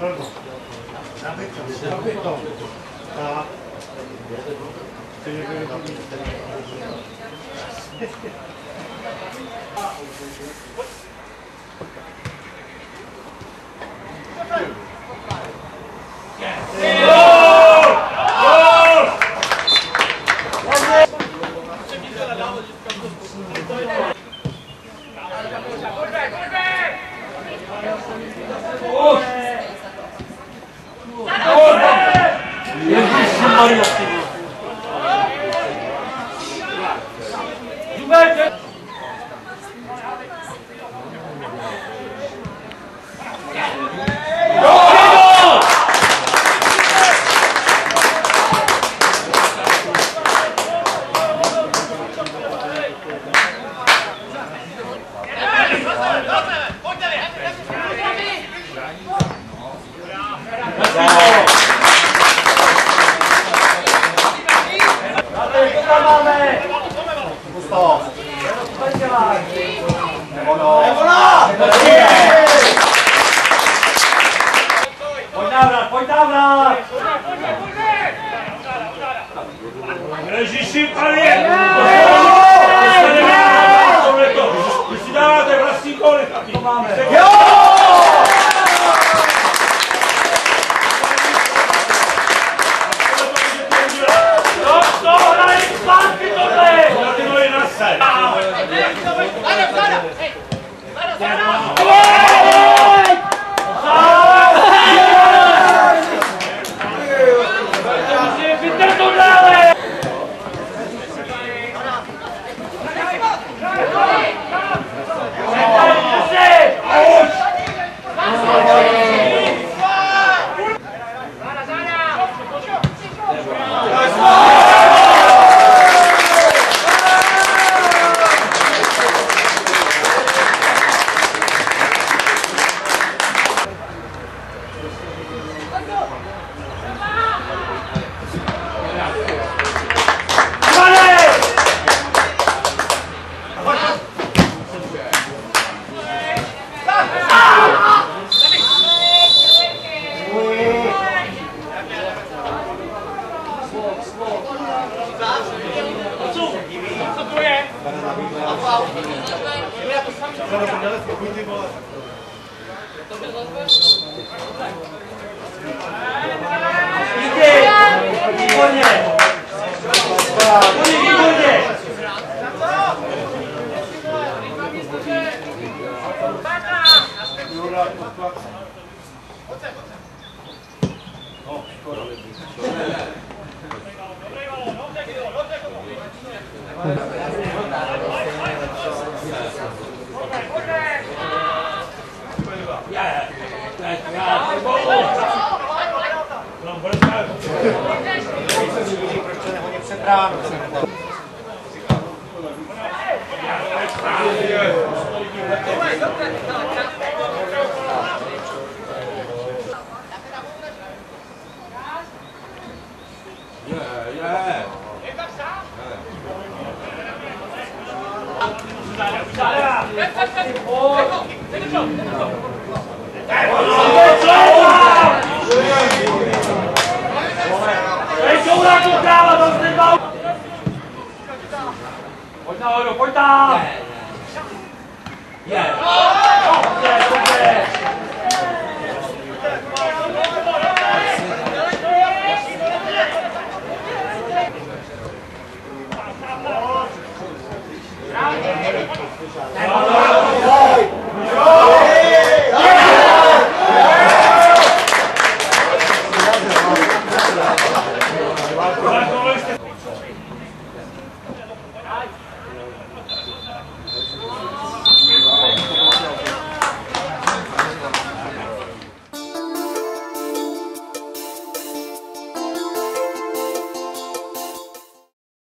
Pronto. Perfecto. Está. Perfecto. Morimos. Kapiton. Tak. Pojď návrat, pojď návrat! Ježíši, pane! Vy si dáváte vlastní góly taky. Díky! Výborně! Výborně, výborně! Čourák do krála, mám zde dva. Pojď nahoru, pojď tam. Je. Dobře, dobře. Bravo!